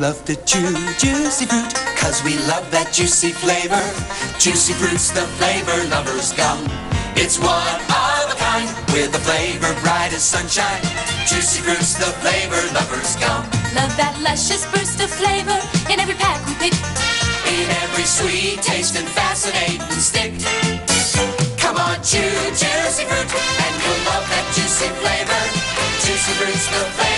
love to chew juicy fruit. Cause we love that juicy flavor. Juicy fruit's the flavor lovers gum. It's one of a kind with a flavor bright as sunshine. Juicy fruit's the flavor lovers gum. Love that luscious burst of flavor in every pack we pick. In every sweet taste and fascinating stick. Come on, chew juicy fruit, and you'll love that juicy flavor. Juicy fruit's the flavor.